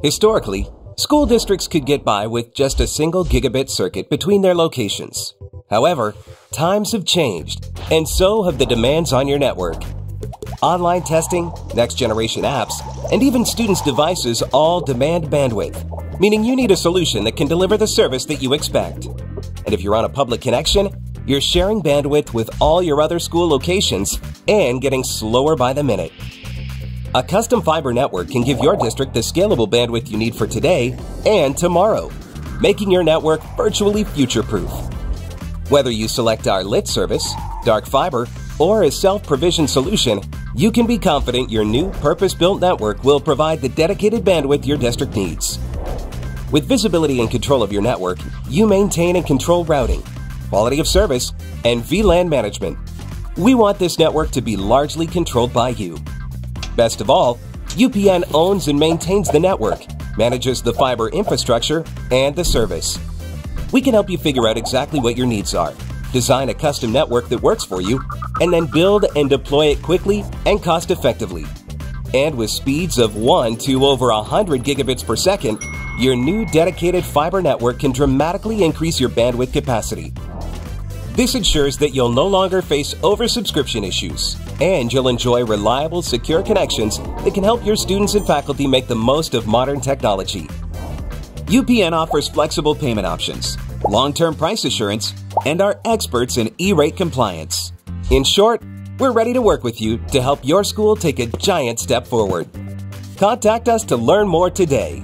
Historically, school districts could get by with just a single gigabit circuit between their locations. However, times have changed, and so have the demands on your network. Online testing, next generation apps, and even students' devices all demand bandwidth, meaning you need a solution that can deliver the service that you expect. And if you're on a public connection, you're sharing bandwidth with all your other school locations and getting slower by the minute. A custom fiber network can give your district the scalable bandwidth you need for today and tomorrow, making your network virtually future-proof. Whether you select our lit service, dark fiber, or a self-provisioned solution, you can be confident your new purpose-built network will provide the dedicated bandwidth your district needs. With visibility and control of your network, you maintain and control routing, quality of service, and VLAN management. We want this network to be largely controlled by you. Best of all, UPN owns and maintains the network, manages the fiber infrastructure, and the service. We can help you figure out exactly what your needs are, design a custom network that works for you, and then build and deploy it quickly and cost effectively. And with speeds of 1 to over 100 gigabits per second, your new dedicated fiber network can dramatically increase your bandwidth capacity. This ensures that you'll no longer face oversubscription issues, and you'll enjoy reliable, secure connections that can help your students and faculty make the most of modern technology. UPN offers flexible payment options, long-term price assurance, and are experts in E-rate compliance. In short, we're ready to work with you to help your school take a giant step forward. Contact us to learn more today